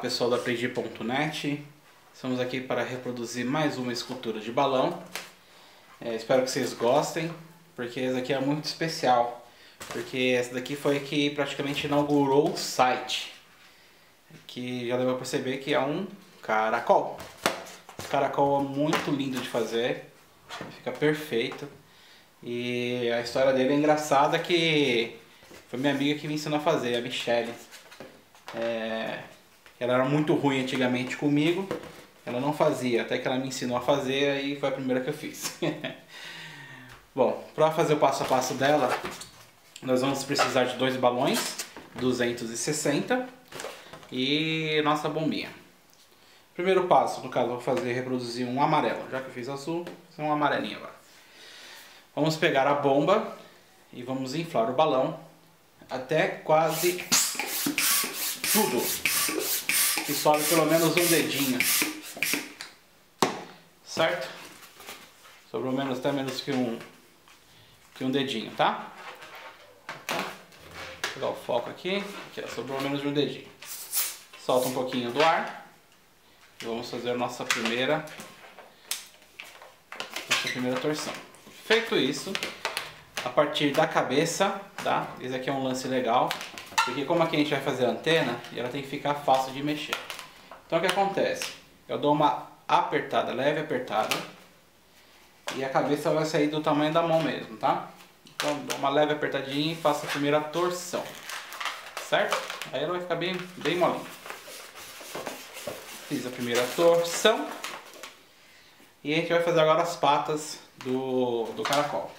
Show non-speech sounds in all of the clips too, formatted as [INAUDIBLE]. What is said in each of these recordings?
pessoal da Aprendi.net, estamos aqui para reproduzir mais uma escultura de balão. É, espero que vocês gostem, porque essa aqui é muito especial, porque essa daqui foi que praticamente inaugurou o site, que já deu para perceber que é um caracol. O caracol é muito lindo de fazer, fica perfeito, e a história dele é engraçada que foi minha amiga que me ensinou a fazer, a Michelle. É, ela era muito ruim antigamente comigo, ela não fazia, até que ela me ensinou a fazer e foi a primeira que eu fiz. [LAUGHS] Bom, para fazer o passo a passo dela, nós vamos precisar de dois balões, 260 e nossa bombinha. Primeiro passo, no caso, vou fazer reproduzir um amarelo, já que eu fiz azul, vou fazer um amarelinho agora. Vamos pegar a bomba e vamos inflar o balão até quase tudo. Que sobe pelo menos um dedinho. Certo? Sobrou menos, até menos que um, que um dedinho, tá? Vou pegar o foco aqui. aqui ó, sobrou menos de um dedinho. Solta um pouquinho do ar. E vamos fazer a nossa primeira, nossa primeira torção. Feito isso, a partir da cabeça, tá? Esse aqui é um lance legal. Porque como aqui a gente vai fazer a antena, ela tem que ficar fácil de mexer. Então o que acontece? Eu dou uma apertada, leve apertada. E a cabeça vai sair do tamanho da mão mesmo, tá? Então dou uma leve apertadinha e faço a primeira torção. Certo? Aí ela vai ficar bem, bem molinha. Fiz a primeira torção. E a gente vai fazer agora as patas do, do caracol.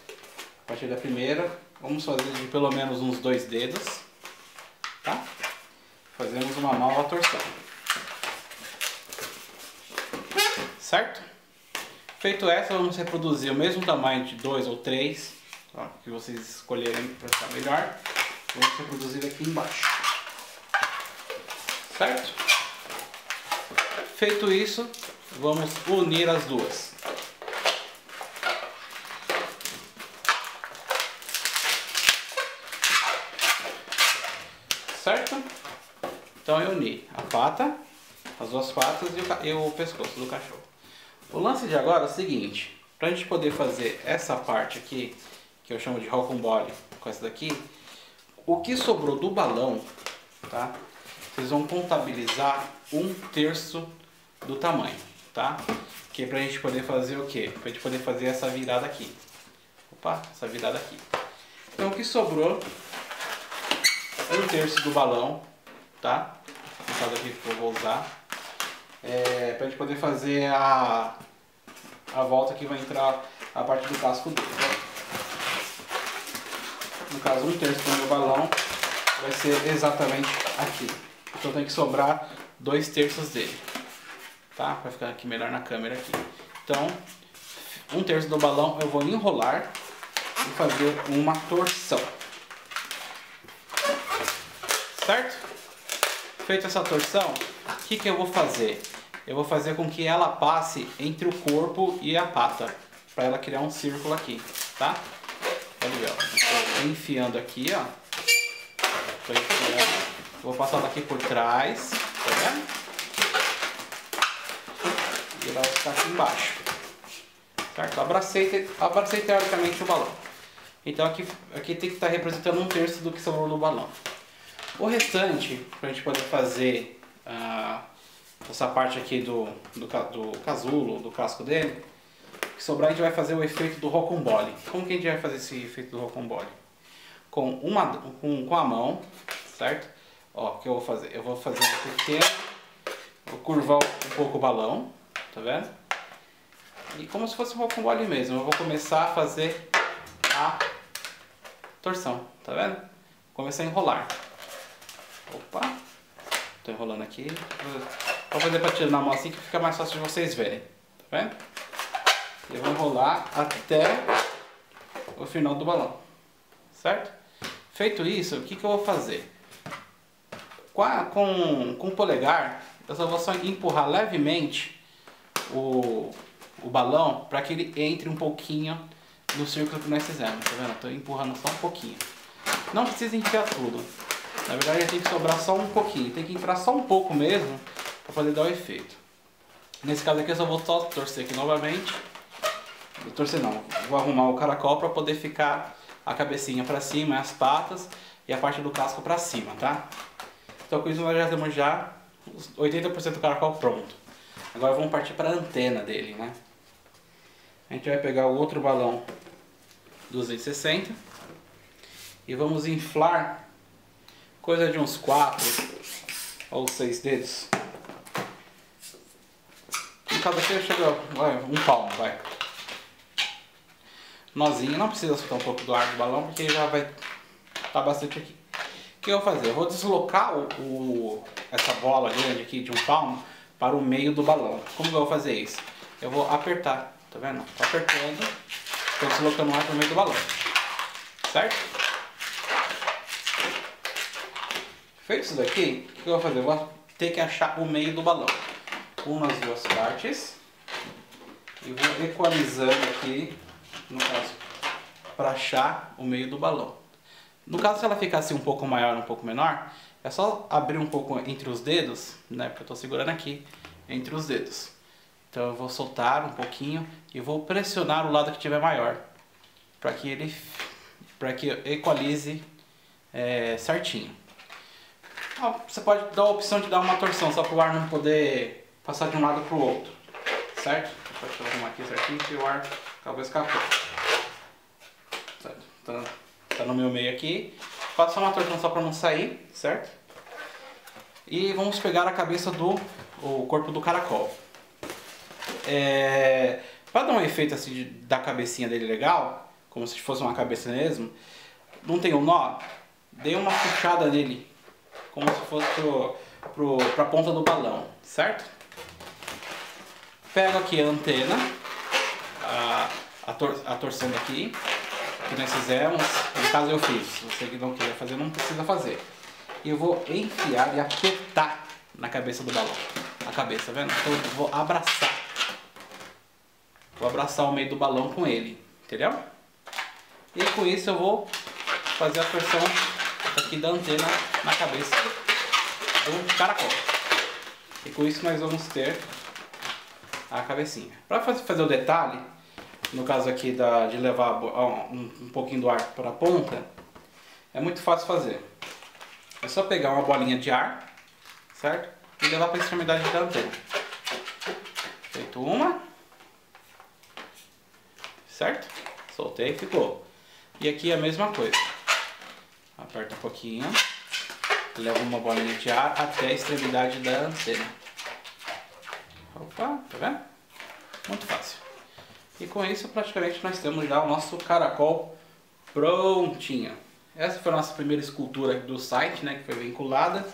A partir da primeira, vamos fazer de pelo menos uns dois dedos? Fazemos uma nova torção. Certo? Feito essa, vamos reproduzir o mesmo tamanho de dois ou três, tá? que vocês escolherem para ficar melhor. Vamos reproduzir aqui embaixo. Certo? Feito isso, vamos unir as duas. certo? Então eu uni a pata, as duas patas e o, e o pescoço do cachorro. O lance de agora é o seguinte, para a gente poder fazer essa parte aqui, que eu chamo de rocambole com essa daqui, o que sobrou do balão, tá? Vocês vão contabilizar um terço do tamanho, tá? Que é pra gente poder fazer o quê? Pra gente poder fazer essa virada aqui. Opa, essa virada aqui. Então o que sobrou um terço do balão, tá? Caso aqui que eu vou usar. É, pra gente poder fazer a, a volta que vai entrar a parte do casco dele. No caso, um terço do meu balão vai ser exatamente aqui. Então tem que sobrar dois terços dele. Tá? Vai ficar aqui melhor na câmera aqui. Então, um terço do balão eu vou enrolar e fazer uma torção certo? Feita essa torção, o que, que eu vou fazer? Eu vou fazer com que ela passe entre o corpo e a pata, para ela criar um círculo aqui, tá? Olha ó. Enfiando aqui, ó. Estou enfiando. Vou passar daqui por trás, tá vendo? E ela vai ficar aqui embaixo. Certo? Abracei, abracei teoricamente o balão. Então aqui, aqui tem que estar tá representando um terço do que sobrou no balão. O restante, para a gente poder fazer ah, essa parte aqui do, do, do casulo, do casco dele, que sobrar a gente vai fazer o efeito do rocambole. Como que a gente vai fazer esse efeito do rocambole? Com, uma, com, com a mão, certo? Ó, o que eu vou fazer? Eu vou fazer um pequeno, vou curvar um pouco o balão, tá vendo? E como se fosse um rocambole mesmo, eu vou começar a fazer a torção, tá vendo? Começar a enrolar. Opa! Tô enrolando aqui. Vou fazer pra tirar na mão assim que fica mais fácil de vocês verem. Tá vendo? Eu vou enrolar até o final do balão. Certo? Feito isso, o que, que eu vou fazer? Com, a, com, com o polegar, eu só vou só empurrar levemente o, o balão para que ele entre um pouquinho no círculo que nós fizemos. Tá vendo? Estou empurrando só um pouquinho. Não precisa enfiar tudo. Na verdade tem que sobrar só um pouquinho, tem que entrar só um pouco mesmo para poder dar o efeito. Nesse caso aqui eu só vou só torcer aqui novamente. Vou torcer não, vou arrumar o caracol para poder ficar a cabecinha para cima, as patas e a parte do casco para cima, tá? Então com isso nós já temos já 80% do caracol pronto. Agora vamos partir para a antena dele, né? A gente vai pegar o outro balão 260 e vamos inflar coisa de uns 4 ou 6 dedos. No caso aqui chega um palmo, vai. Nozinho, não precisa soltar um pouco do ar do balão porque já vai tá bastante aqui. O que eu vou fazer? Eu vou deslocar o, o, essa bola grande aqui de um palmo para o meio do balão. Como eu vou fazer isso? Eu vou apertar, tá vendo? Tô apertando, estou deslocando o ar para o meio do balão. Certo? Feito isso daqui, o que eu vou fazer? Eu vou ter que achar o meio do balão. Umas duas partes. E vou equalizando aqui, no caso, para achar o meio do balão. No caso, se ela ficasse um pouco maior, um pouco menor, é só abrir um pouco entre os dedos, né? Porque eu estou segurando aqui, entre os dedos. Então eu vou soltar um pouquinho e vou pressionar o lado que tiver maior. Para que ele para que equalize é, certinho. Você pode dar a opção de dar uma torção, só para o ar não poder passar de um lado para o outro. Certo? Deixa eu arrumar aqui certinho que o ar acabou escapando. Certo? Então, tá no meu meio aqui. Faço uma torção só para não sair, certo? E vamos pegar a cabeça do o corpo do caracol. É, para dar um efeito assim de, da cabecinha dele legal, como se fosse uma cabeça mesmo, não tem um nó, dei uma puxada nele, como se fosse pro, pro, pra ponta do balão, certo? Pego aqui a antena, a, a, tor, a torção daqui, que nós fizemos, no caso eu fiz, você que não queria fazer não precisa fazer. E eu vou enfiar e apertar na cabeça do balão. A cabeça, tá vendo? Então eu vou abraçar. Vou abraçar o meio do balão com ele, entendeu? E com isso eu vou fazer a pressão aqui da antena na cabeça do caracol. E com isso nós vamos ter a cabecinha. Para fazer o detalhe, no caso aqui da, de levar um, um pouquinho do ar para a ponta, é muito fácil fazer. É só pegar uma bolinha de ar, certo? E levar para a extremidade da antena. Feito uma. Certo? Soltei e ficou. E aqui a mesma coisa. Aperta um pouquinho. Leva uma bolinha de ar até a extremidade da antena. Opa, tá vendo? Muito fácil. E com isso praticamente nós temos já o nosso caracol prontinho. Essa foi a nossa primeira escultura do site, né, que foi vinculada.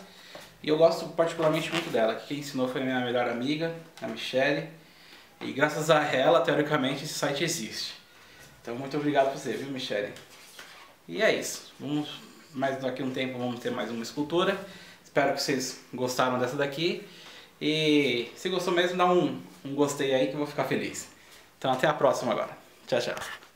E eu gosto particularmente muito dela. Quem ensinou foi a minha melhor amiga, a Michelle. E graças a ela, teoricamente, esse site existe. Então muito obrigado por você, viu Michelle? E é isso. Vamos, mais daqui a um tempo vamos ter mais uma escultura. Espero que vocês gostaram dessa daqui. E se gostou mesmo, dá um, um gostei aí que eu vou ficar feliz. Então até a próxima agora. Tchau, tchau.